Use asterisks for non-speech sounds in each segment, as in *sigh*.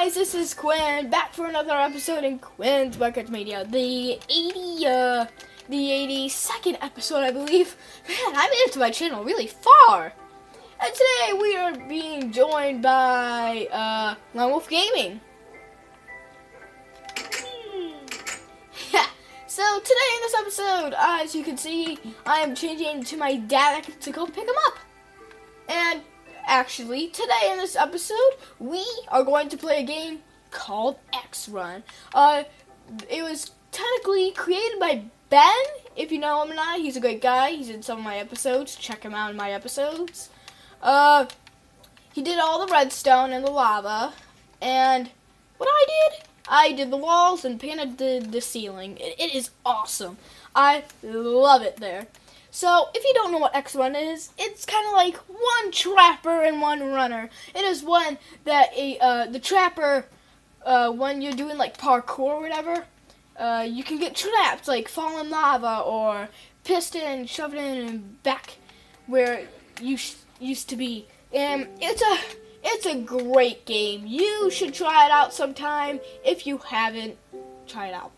guys, this is Quinn back for another episode in Quinn's Minecraft Mania, the 80 uh the 82nd episode, I believe. Man, I made it to my channel really far. And today we are being joined by uh Lone Wolf Gaming. so today in this episode, as you can see, I am changing to my dad to go pick him up. And actually, today in this episode, we are going to play a game called X Run. Uh, it was technically created by Ben. If you know him or not, he's a great guy. He's in some of my episodes. Check him out in my episodes. Uh, he did all the redstone and the lava, and what I did, I did the walls and painted the, the ceiling. It, it is awesome. I love it there. So, if you don't know what X Run is, it's kind of like one trapper and one runner. It is one that a uh, the trapper, uh, when you're doing like parkour or whatever, uh, you can get trapped, like fall in lava or piston shoved in and back where you used to be. And it's a it's a great game. You should try it out sometime. If you haven't, try it out.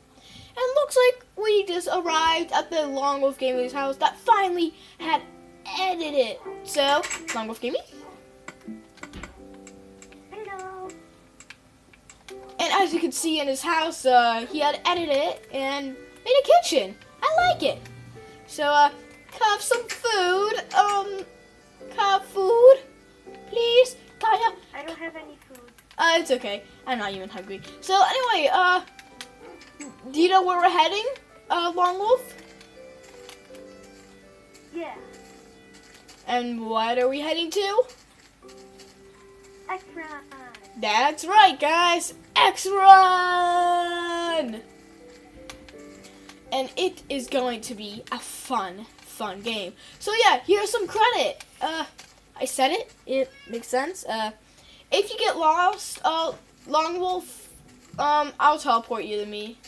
And looks like we just arrived at the Lone Wolf Gaming's house that finally had edited. So, Lone Wolf Gaming. Hello. And as you can see in his house, uh, he had edited it and made a kitchen. I like it. So, uh, have some food. Um, have food, please. Kaya. I don't have any food. Uh, it's okay. I'm not even hungry. So anyway, uh, do you know where we're heading, uh, Lone Wolf? Yeah. And what are we heading to? X-Run. That's right, guys. X Run! And it is going to be a fun, fun game. So yeah, here's some credit. Uh, I said it. It makes sense. Uh, if you get lost, uh, Lone Wolf, um, I'll teleport you to me.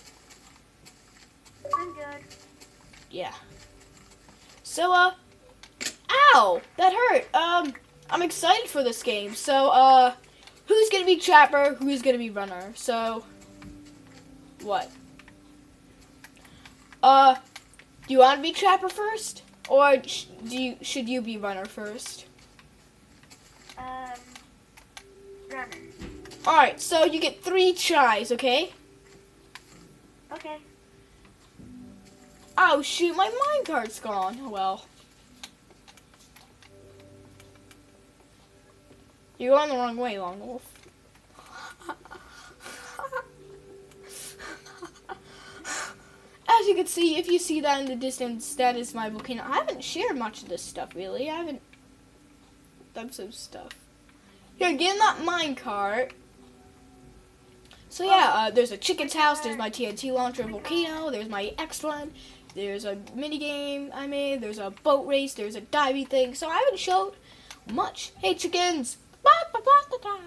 I'm good. Yeah. So, uh, ow, that hurt. Um, I'm excited for this game. So, uh, who's gonna be trapper? Who's gonna be runner? So, what? Uh, do you want to be trapper first, or sh- do you should you be runner first? Um, runner. All right. So you get three tries. Okay. Okay. Oh shoot, my minecart's gone. Oh well. You're going the wrong way, Lone Wolf. As you can see, if you see that in the distance, that is my volcano. I haven't shared much of this stuff, really. I haven't done some stuff. Here, get in that minecart. So yeah, uh, there's a chicken's house, there's my TNT launcher volcano, there's my X-Run, there's a mini game I made. There's a boat race. There's a diving thing. So I haven't showed much. Hey chickens! Blah, blah, blah, blah, blah.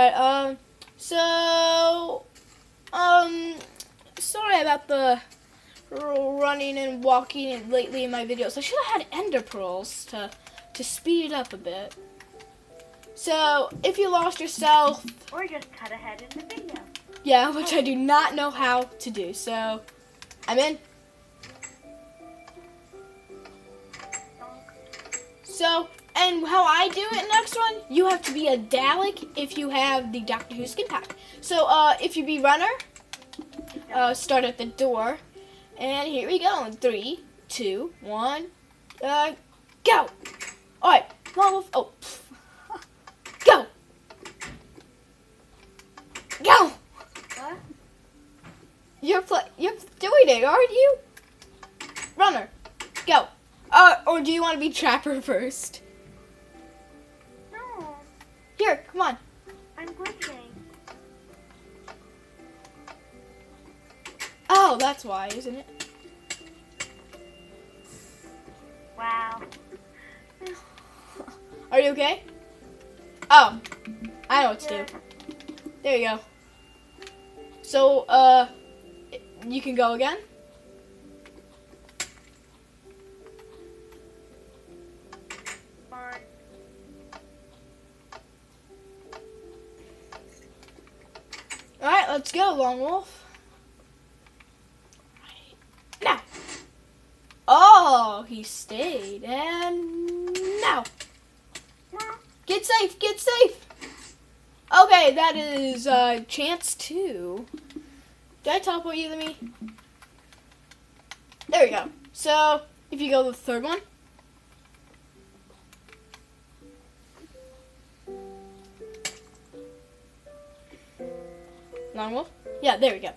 Alright, um, so, um, sorry about the running and walking lately in my videos. I should have had ender pearls to to speed it up a bit. So if you lost yourself, Or just cut ahead in the video. yeah, *laughs* which I do not know how to do. So I'm in. So, and how I do it next one, you have to be a Dalek if you have the Doctor Who skin pack. So, uh, if you be runner, uh, start at the door. And here we go. In three, two, one, uh, go. All right, Long Wolf. Oh, *laughs* go, go. What? You're play. You're doing it, aren't you? Runner, go. Uh, or do you want to be trapper first? No. Here, come on. I'm glitching. Oh, that's why, isn't it? Wow. *sighs* Are you okay? Oh, I know what to Yeah. do. There you go. So, uh, you can go again. Let's go, Lone Wolf. Now. Oh, he stayed. And now. Get safe, get safe. Okay, that is uh, chance two. Did I teleport you to me? There we go. So, if you go to the third one. Lone wolf? Yeah, there we go.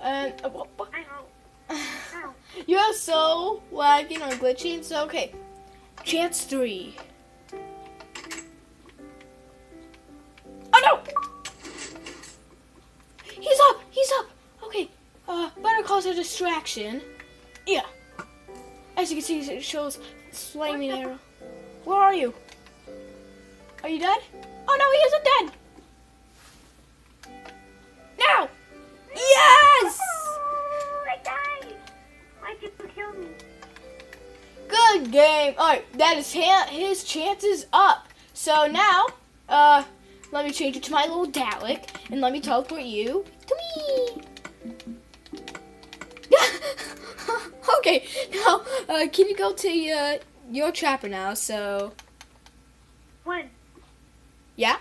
Uh, wha- wha- I know. Ow. you are so lagging or glitching. So okay, chance three. Oh no! He's up. He's up. Okay. Uh, better cause a distraction. Yeah. As you can see, it shows flaming arrow. Where are you? Are you dead? Oh no, he isn't dead. Now! Yes! Oh, I died. Why people kill me? Good game. All right, that is his chances up. So now, uh, let me change it to my little Dalek and let me teleport you to me. *laughs* okay, now uh, can you go to uh, your trapper now? So One. yeah.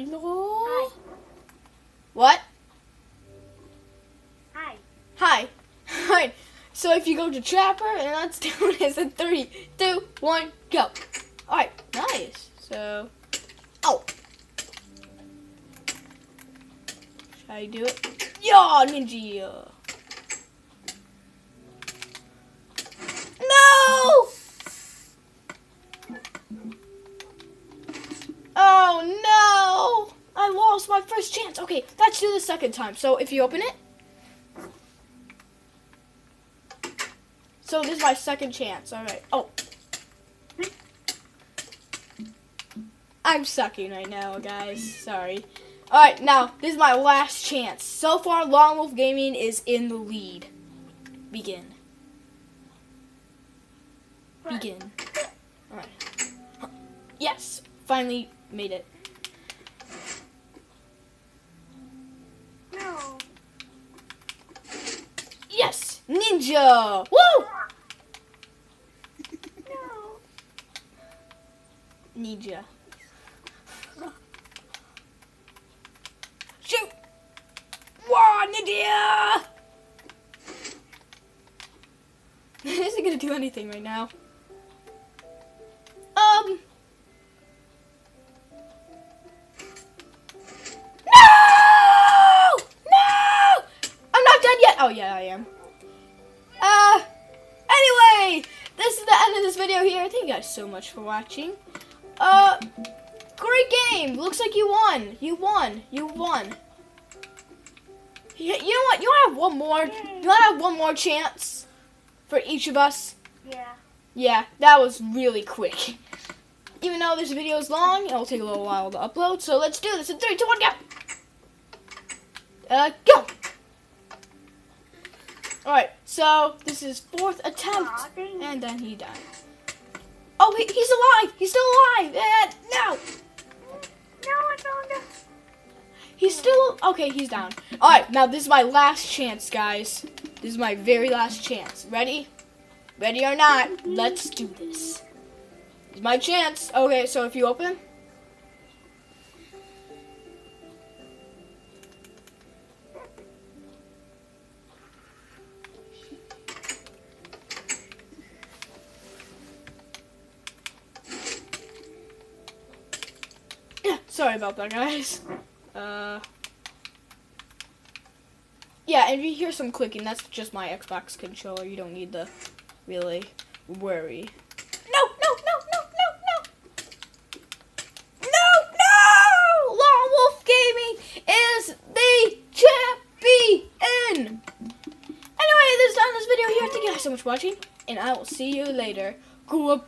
Hello. Hi. What? Hi. Hi. *laughs* Alright, so if you go to Trapper, and that's *laughs* down as a three, two, one, go. Alright, nice. So, oh. Should I do it? Yeah, ninja. My first chance. Okay, let's do the second time. So if you open it. So this is my second chance. All right. Oh. I'm sucking right now, guys. Sorry. All right, now this is my last chance. So far, Lone Wolf Gaming is in the lead. Begin. Begin. All right. Yes, finally made it. No. Yes, ninja. Woo! No. Ninja. Shoot! Wow, ninja! *laughs* This isn't gonna do anything right now. Guys so much for watching. Uh, great game. Looks like you won. You won. You won. You, you know what? You want to have one more? You want to have one more chance for each of us? Yeah. Yeah, that was really quick. Even though this video is long, it'll take a little while to upload. So let's do this in three, two, one, go. Uh, go. All right. So this is fourth attempt. And then he died. Oh, he, he's alive! He's still alive! And no! No, I found him. He's still okay. He's down. All right, now this is my last chance, guys. This is my very last chance. Ready? Ready or not? Let's do this. It's my chance. Okay, so if you open. Sorry about that, guys. Uh. Yeah, and if you hear some clicking, that's just my Xbox controller. You don't need to really worry. No, no, no, no, no, no. No, no! Lone Wolf Gaming is the champion! Anyway, this is of this video here. Thank you guys so much for watching, and I will see you later. Goodbye.